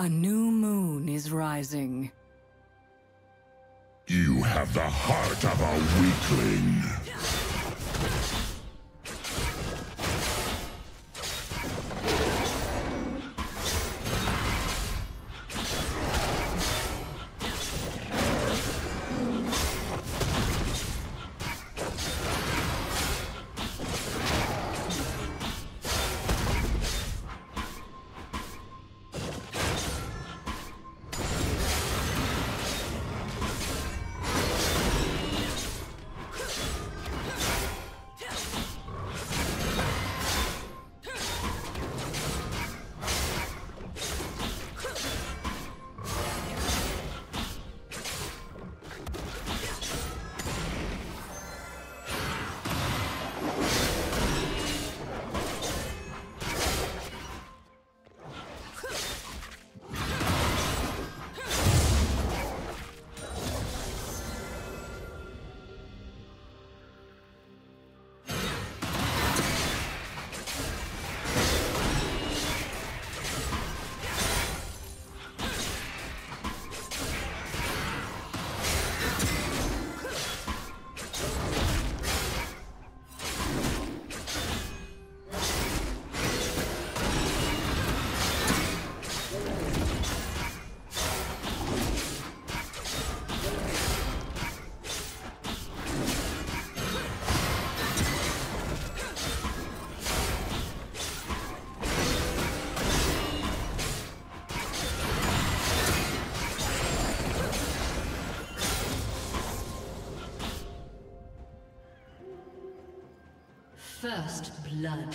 A new moon is rising. You have the heart of a weakling. First blood.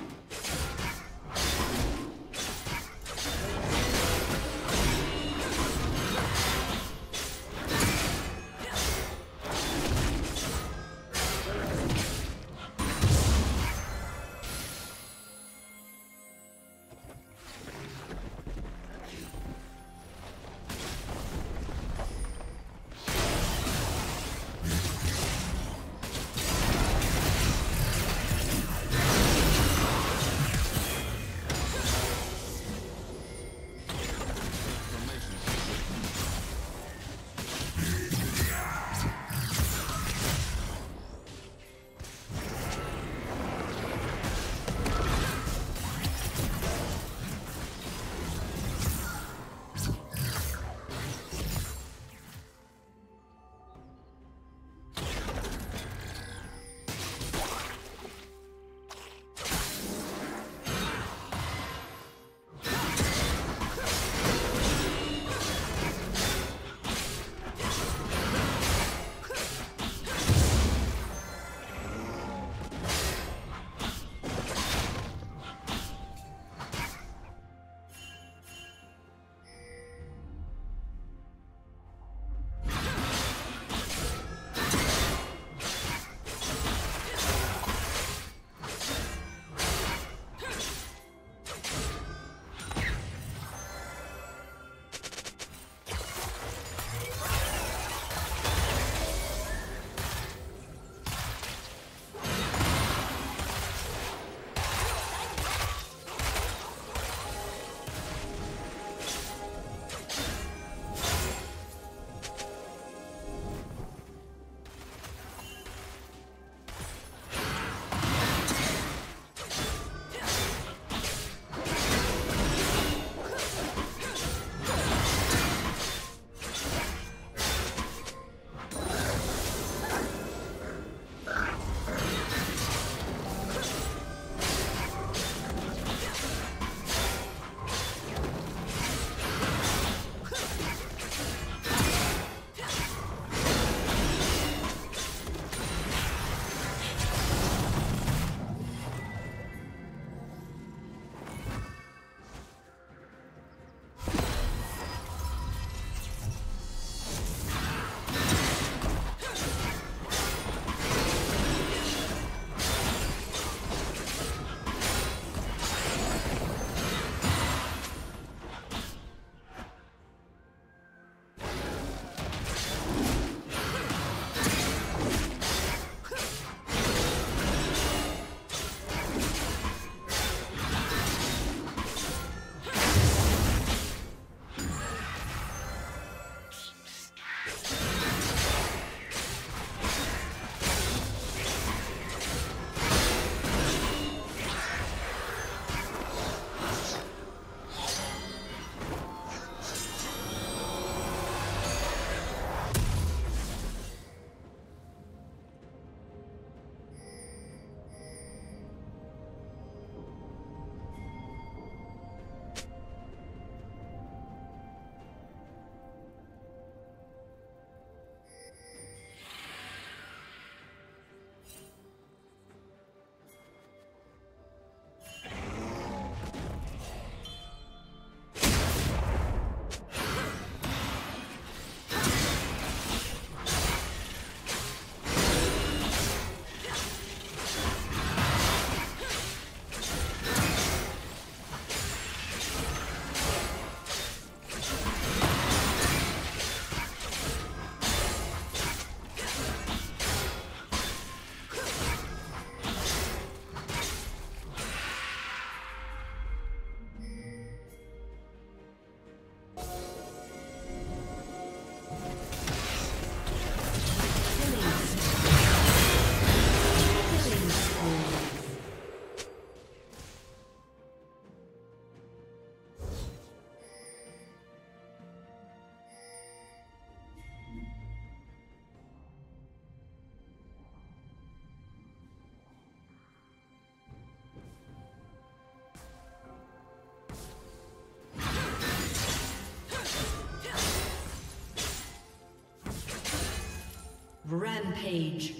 Rampage.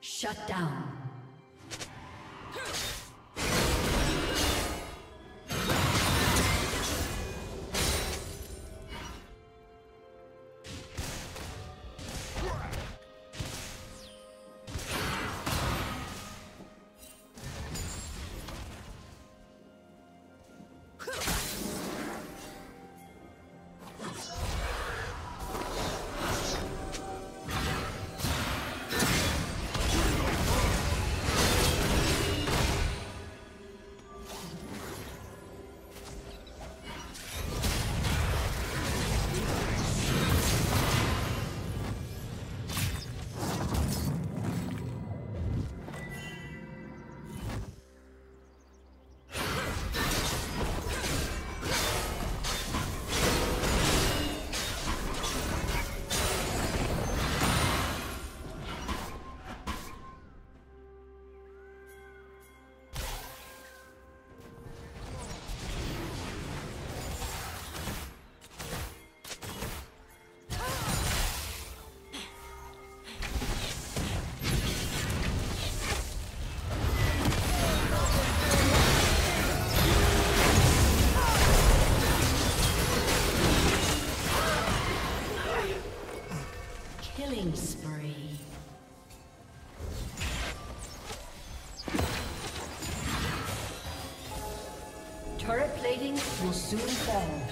Shut down. Will soon fall.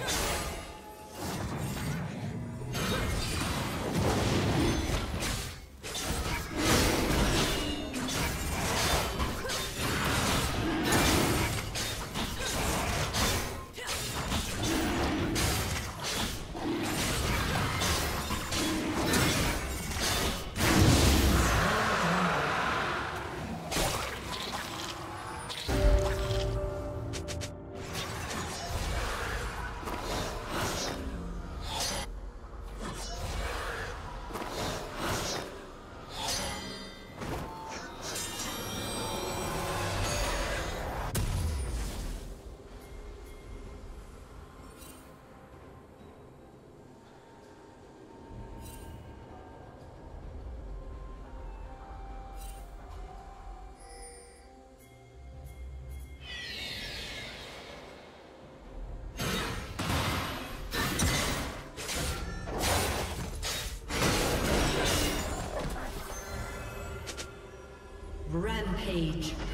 Rampage.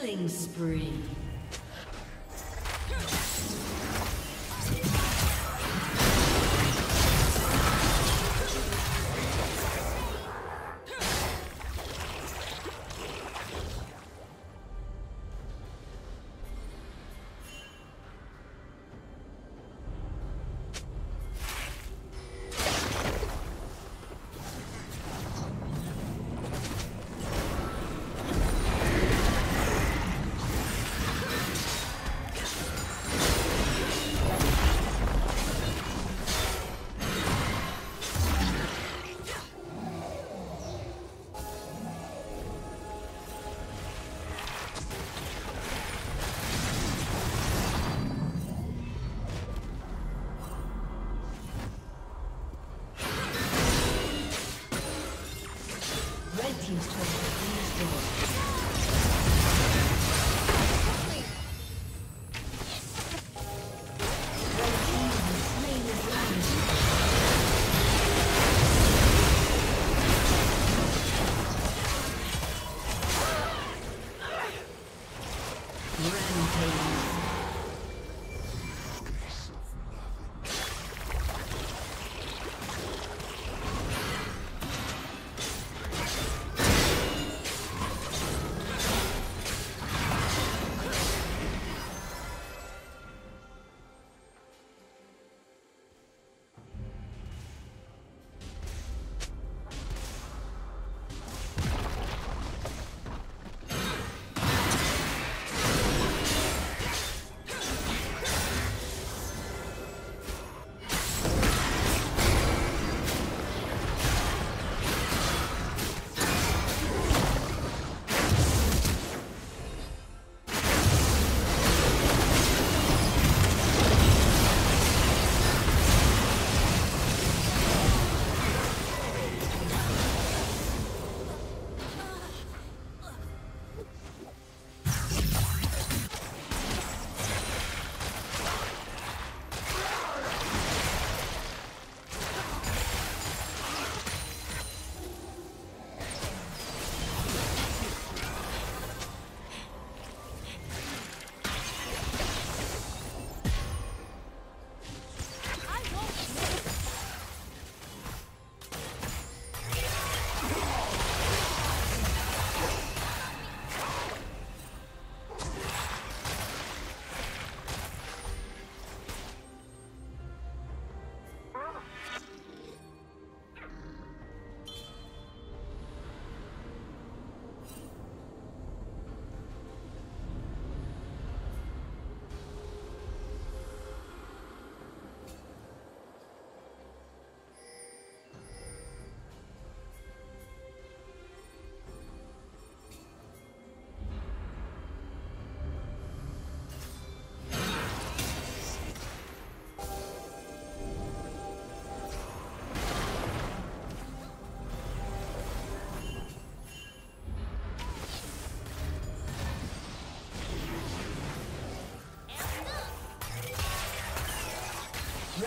Killing spree. Rampage.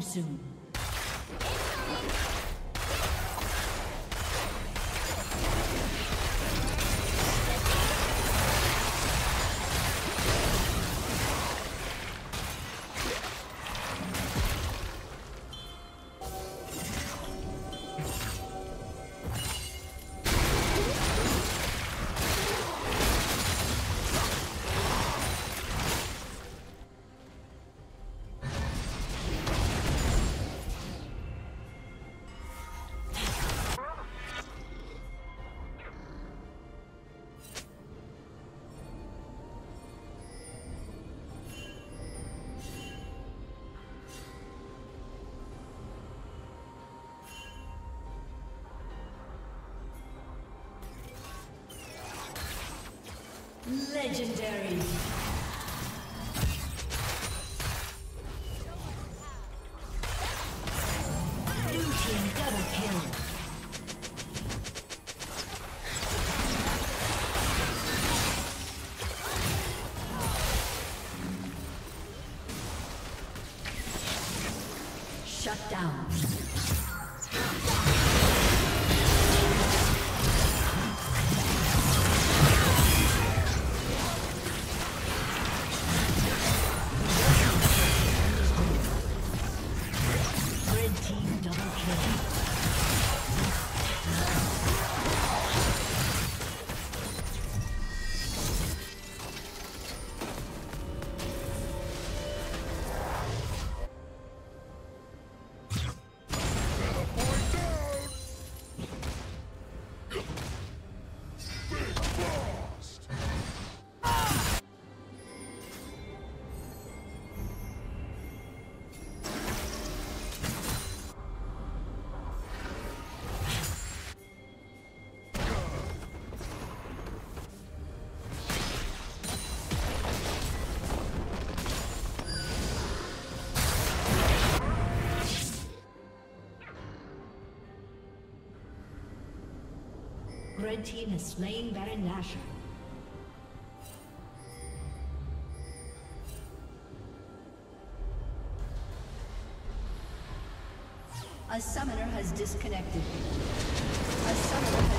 Soon. Legendary. Kill. Shut down. Red team has slain Baron Nashor. A summoner has disconnected. A summoner has.